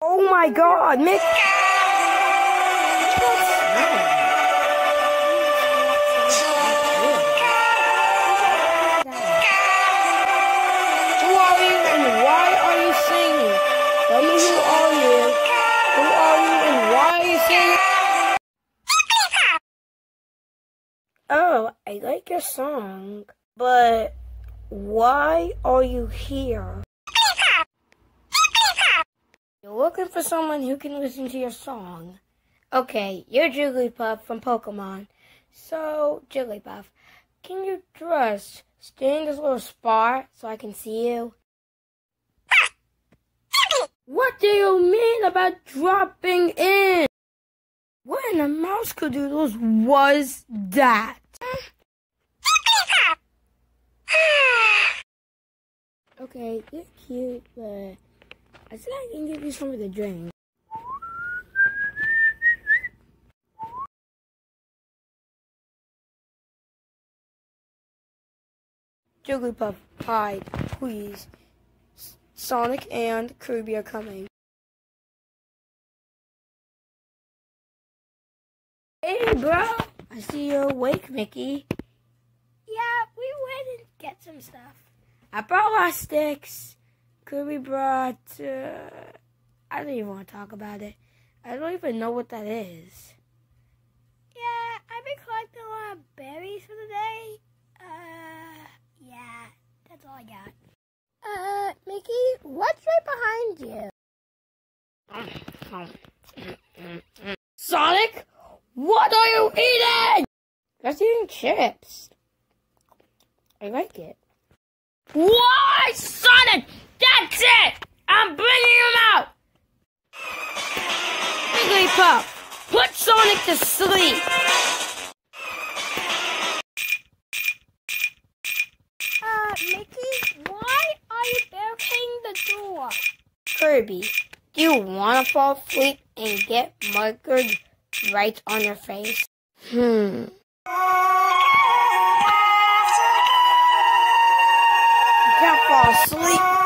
Oh my god, Mick! Who are you and why are you singing? Tell me who are you? Who are you and why are you singing? Oh, I like your song, but why are you here? You're looking for someone who can listen to your song. Okay, you're Jigglypuff from Pokemon. So, Jigglypuff, can you just stay in this little spot so I can see you? What do you mean about dropping in? What in the mouse cadoodles was that? Okay, you're cute, but I think I can give you some of the drink. Jigglypuff, hide, please. Sonic and Kirby are coming. Hey, bro! I see you're awake, Mickey. Yeah, we went and get some stuff. I brought elastics. Kirby brought. Uh, I don't even want to talk about it. I don't even know what that is. Yeah, I've been collecting a lot of berries for the day. Uh, yeah, that's all I got. Uh, Mickey, what's right behind you? Sonic, what are you eating? Just eating chips. I like it. Why, Sonic? That's it! I'm bringing him out! Jigglypuff, put Sonic to sleep! Uh, Mickey, why are you barricading the door? Kirby, do you want to fall asleep and get markered right on your face? Hmm. Asleep